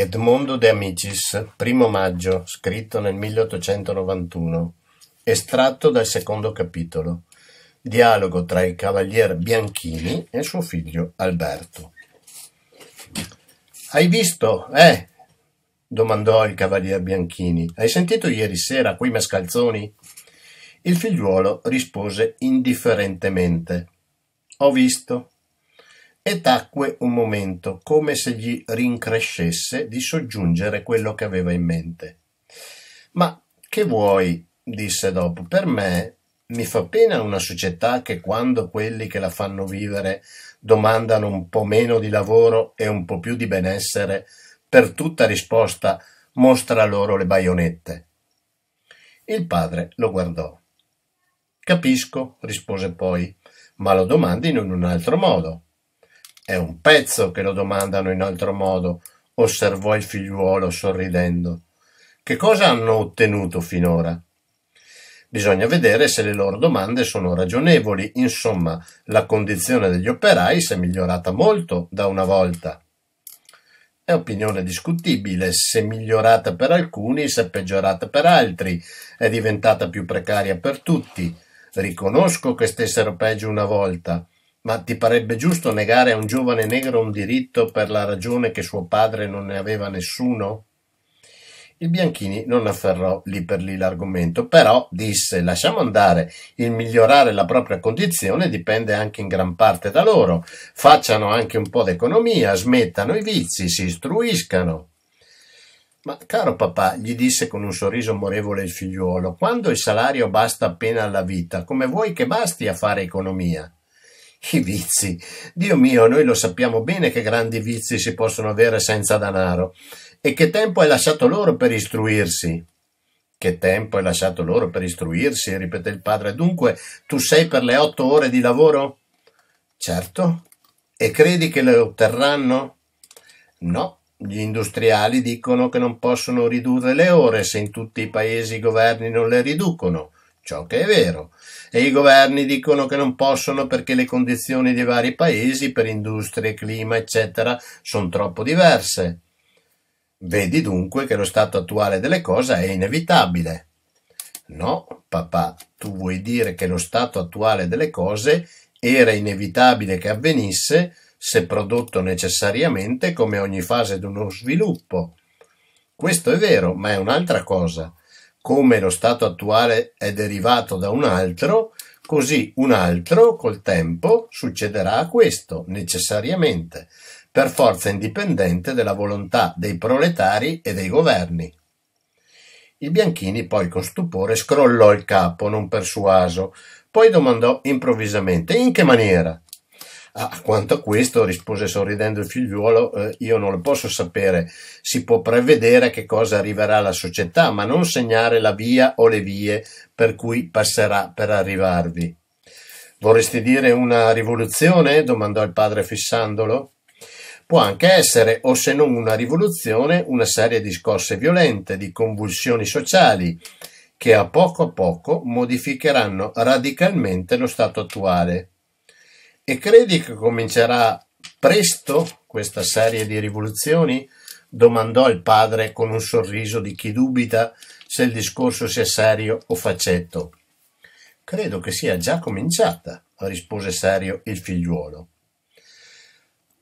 Edmondo de Amicis, primo maggio, scritto nel 1891, estratto dal secondo capitolo. Dialogo tra il cavalier Bianchini e suo figlio Alberto. Hai visto, eh? domandò il cavalier Bianchini. Hai sentito ieri sera quei mascalzoni? Il figliuolo rispose indifferentemente. Ho visto e tacque un momento, come se gli rincrescesse di soggiungere quello che aveva in mente. Ma che vuoi? disse dopo. Per me mi fa pena una società che quando quelli che la fanno vivere domandano un po' meno di lavoro e un po' più di benessere, per tutta risposta mostra loro le baionette. Il padre lo guardò. Capisco, rispose poi, ma lo domandino in un altro modo. È un pezzo che lo domandano in altro modo, osservò il figliuolo sorridendo. Che cosa hanno ottenuto finora? Bisogna vedere se le loro domande sono ragionevoli. Insomma, la condizione degli operai si è migliorata molto da una volta. È opinione discutibile, se migliorata per alcuni, se peggiorata per altri, è diventata più precaria per tutti. Riconosco che stessero peggio una volta, ma ti parebbe giusto negare a un giovane negro un diritto per la ragione che suo padre non ne aveva nessuno? Il Bianchini non afferrò lì per lì l'argomento, però disse lasciamo andare, il migliorare la propria condizione dipende anche in gran parte da loro, facciano anche un po' d'economia, smettano i vizi, si istruiscano. Ma caro papà, gli disse con un sorriso amorevole il figliuolo, quando il salario basta appena alla vita, come vuoi che basti a fare economia? I vizi. Dio mio, noi lo sappiamo bene che grandi vizi si possono avere senza danaro. E che tempo hai lasciato loro per istruirsi? Che tempo hai lasciato loro per istruirsi? ripete il padre. Dunque, tu sei per le otto ore di lavoro? Certo. E credi che le otterranno? No. Gli industriali dicono che non possono ridurre le ore se in tutti i paesi i governi non le riducono ciò che è vero, e i governi dicono che non possono perché le condizioni dei vari paesi per industrie, clima, eccetera, sono troppo diverse. Vedi dunque che lo stato attuale delle cose è inevitabile. No, papà, tu vuoi dire che lo stato attuale delle cose era inevitabile che avvenisse se prodotto necessariamente come ogni fase di uno sviluppo. Questo è vero, ma è un'altra cosa come lo stato attuale è derivato da un altro, così un altro col tempo succederà a questo necessariamente, per forza indipendente della volontà dei proletari e dei governi. Il Bianchini poi con stupore scrollò il capo, non persuaso, poi domandò improvvisamente in che maniera? Ah, quanto a questo, rispose sorridendo il figliuolo, eh, io non lo posso sapere. Si può prevedere che cosa arriverà alla società, ma non segnare la via o le vie per cui passerà per arrivarvi. Vorresti dire una rivoluzione? domandò il padre fissandolo. Può anche essere, o se non una rivoluzione, una serie di scosse violente, di convulsioni sociali, che a poco a poco modificheranno radicalmente lo stato attuale. E credi che comincerà presto questa serie di rivoluzioni? domandò il padre con un sorriso di chi dubita se il discorso sia serio o faccetto. Credo che sia già cominciata, rispose serio il figliuolo.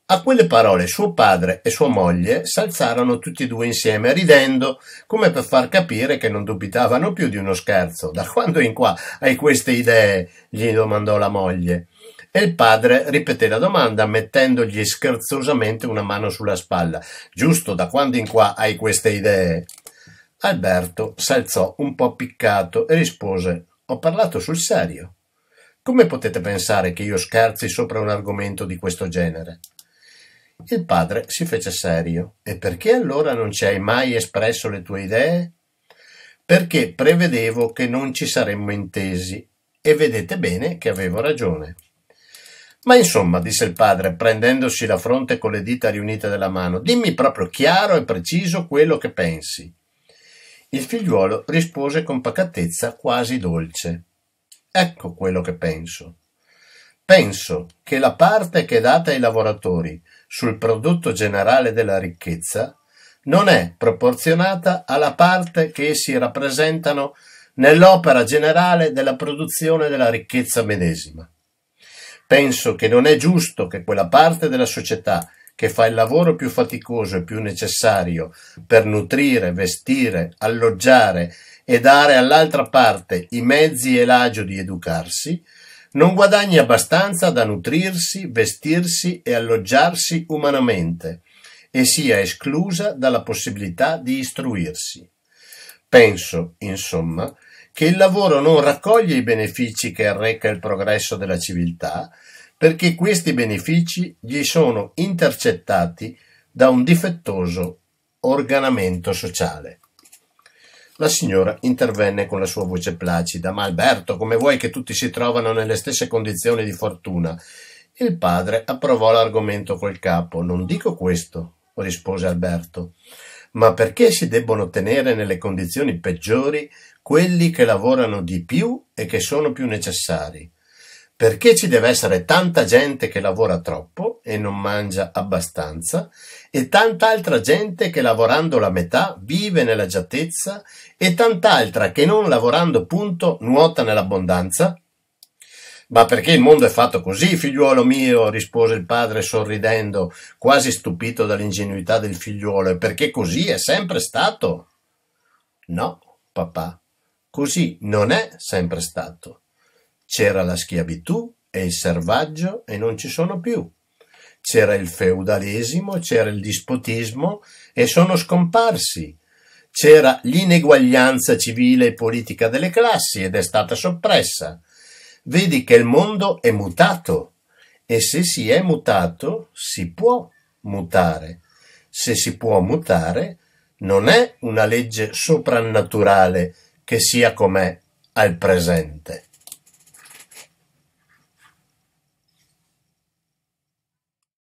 A quelle parole suo padre e sua moglie s'alzarono tutti e due insieme, ridendo, come per far capire che non dubitavano più di uno scherzo. Da quando in qua hai queste idee? gli domandò la moglie. E il padre ripeté la domanda mettendogli scherzosamente una mano sulla spalla. Giusto, da quando in qua hai queste idee? Alberto s'alzò un po' piccato e rispose Ho parlato sul serio. Come potete pensare che io scherzi sopra un argomento di questo genere? Il padre si fece serio. E perché allora non ci hai mai espresso le tue idee? Perché prevedevo che non ci saremmo intesi e vedete bene che avevo ragione. Ma insomma, disse il padre, prendendosi la fronte con le dita riunite della mano, dimmi proprio chiaro e preciso quello che pensi. Il figliuolo rispose con pacatezza quasi dolce. Ecco quello che penso. Penso che la parte che è data ai lavoratori sul prodotto generale della ricchezza non è proporzionata alla parte che essi rappresentano nell'opera generale della produzione della ricchezza medesima. Penso che non è giusto che quella parte della società che fa il lavoro più faticoso e più necessario per nutrire, vestire, alloggiare e dare all'altra parte i mezzi e l'agio di educarsi, non guadagni abbastanza da nutrirsi, vestirsi e alloggiarsi umanamente e sia esclusa dalla possibilità di istruirsi. Penso, insomma, che il lavoro non raccoglie i benefici che arreca il progresso della civiltà, perché questi benefici gli sono intercettati da un difettoso organamento sociale. La signora intervenne con la sua voce placida. Ma Alberto, come vuoi che tutti si trovano nelle stesse condizioni di fortuna? Il padre approvò l'argomento col capo. Non dico questo, rispose Alberto, ma perché si debbono tenere nelle condizioni peggiori quelli che lavorano di più e che sono più necessari? Perché ci deve essere tanta gente che lavora troppo e non mangia abbastanza e tanta altra gente che lavorando la metà vive nell'agiatezza e tant'altra che non lavorando punto nuota nell'abbondanza? Ma perché il mondo è fatto così, figliuolo mio? rispose il padre sorridendo, quasi stupito dall'ingenuità del figliuolo, e perché così è sempre stato? No, papà, così non è sempre stato. C'era la schiavitù e il servaggio e non ci sono più. C'era il feudalesimo, c'era il dispotismo e sono scomparsi. C'era l'ineguaglianza civile e politica delle classi ed è stata soppressa. Vedi che il mondo è mutato e se si è mutato si può mutare. Se si può mutare non è una legge soprannaturale che sia com'è al presente.